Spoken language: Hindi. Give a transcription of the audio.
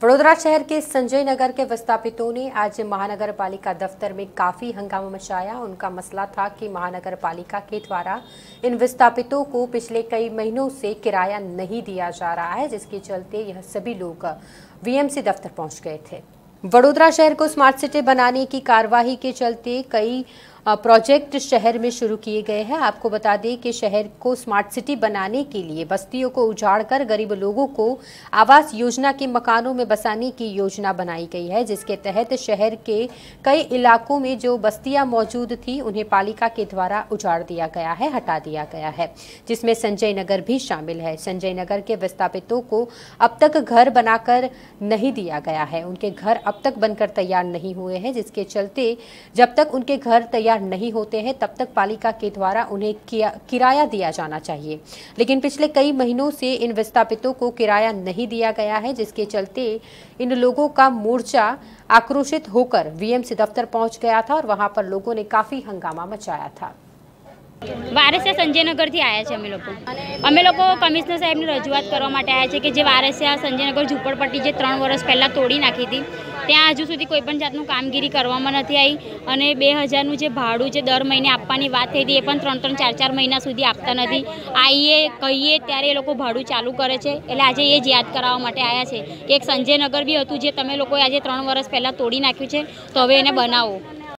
वडोदरा शहर के संजय नगर के विस्थापितों ने आज महानगर पालिका दफ्तर में काफ़ी हंगामा मचाया। उनका मसला था कि महानगर पालिका के द्वारा इन विस्थापितों को पिछले कई महीनों से किराया नहीं दिया जा रहा है, जिसके चलते यह सभी लोग वीएमसी दफ्तर पहुँच गए थे। वडोदरा शहर को स्मार्ट सिटी बनाने की कार्यवाही के चलते कई प्रोजेक्ट शहर में शुरू किए गए हैं। आपको बता दें कि शहर को स्मार्ट सिटी बनाने के लिए बस्तियों को उजाड़कर गरीब लोगों को आवास योजना के मकानों में बसाने की योजना बनाई गई है, जिसके तहत शहर के कई इलाकों में जो बस्तियाँ मौजूद थी, उन्हें पालिका के द्वारा उजाड़ दिया गया है, हटा दिया गया है, जिसमें संजय नगर भी शामिल है। संजय नगर के विस्थापितों को अब तक घर बनाकर नहीं दिया गया है। उनके घर अब तक बनकर तैयार नहीं हुए हैं, जिसके चलते जब तक उनके घर तैयार तैयार नहीं होते हैं तब तक पालिका के द्वारा उन्हें किराया दिया जाना चाहिए लेकिन पिछले कई महीनों से इन विस्थापितों को किराया नहीं दिया गया है जिसके चलते इन लोगों का मोर्चा आक्रोशित होकर वीएमसी दफ्तर पहुंच गया था और वहां पर लोगों ने काफी हंगामा मचाया था વારસિયા સંજયનગરથી આવ્યા છે અમે લોકો અમે લોકો કમિશનર સાહેબની રજૂઆત કરવા માટે આવ્યા છે કે જે વારસિયા સંજયનગર ઝૂંપડપટ્ટી જે ત્રણ વર્ષ પહેલાં તોડી નાખી હતી ત્યાં હજુ સુધી કોઈપણ જાતનું કામગીરી કરવામાં નથી આવી અને બે હજારનું જે ભાડું જે દર મહિને આપવાની વાત થઈ હતી એ પણ ત્રણ ત્રણ ચાર ચાર મહિના સુધી આપતા નથી. આવીએ કહીએ ત્યારે એ લોકો ભાડું ચાલુ કરે છે. એટલે આજે એ જ યાદ કરાવવા માટે આવ્યા છે. કે એક સંજયનગર બી હતું જે તમે લોકોએ આજે ત્રણ વર્ષ પહેલાં તોડી નાખ્યું છે. તો હવે એને બનાવો.